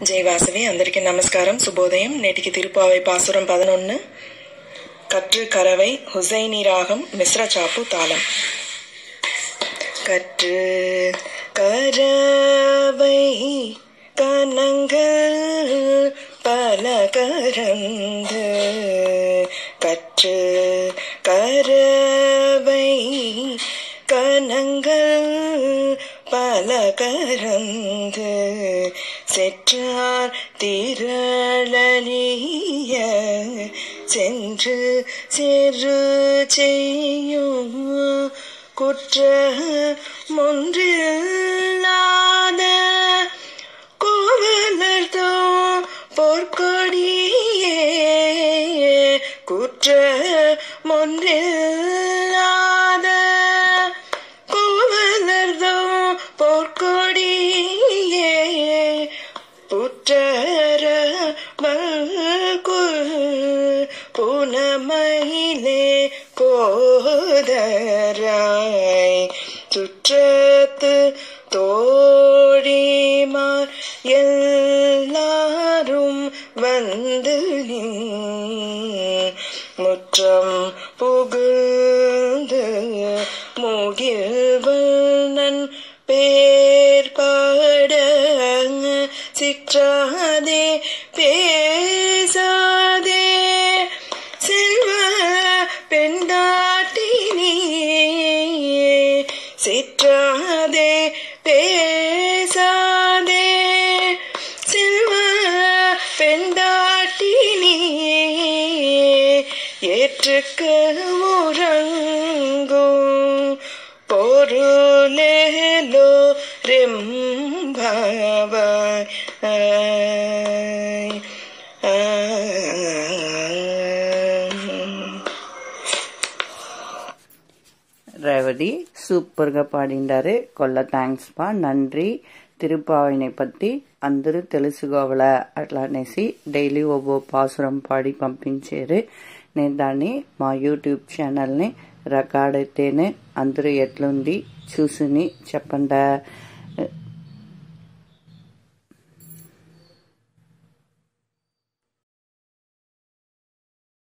జయవాసవి అందరికీ నమస్కారం శుభోదయం నేటికి తిరుపావై పాసురం పదనొన్ను కట్రు కరవై హుజైని రాగం మిశ్రచాపు తాళం கற்று கரவை கனங்கள் பல கரந்து கற்று கரவை கனங்கள் பல கரந்து செற்றார் திரளிய சென்று செரு செய்யும் குற்ற மொன்றில்லாத கோவலர்தோ பொற்கொடியே குற்ற மொன்றில்லாத பொற்கொடியே புற்றர புனமயிலே போதராய் சுற்றத்து தோழிமார் எல்லாரும் வந்து முற்றம் புகழ் முகில்வண்ணன் சிற்றாதே பேசாதே. செல்வ பெண்டாட்டினி சிற்றாதே பேசாதே. செல்வ பெண்டாட்டினி ஏற்றுக்க முறங்கும் பொருளேலோ ரெம்பவாய் ஆய், ஆய். ரேவதி సూపర్గా పాడిండారు కొల్ల థ్యాంక్స్ పా నండ్రి తిరుపావిని పత్తి అందరూ తెలుసుకోవాలా అట్లా అనేసి డైలీ ఒక్కో పాసురం పాడి పంపించారు నేను దాన్ని మా యూట్యూబ్ ఛానల్ని రకాడైతేనే అందరూ ఎట్లుంది? చూసుని చెప్పండి.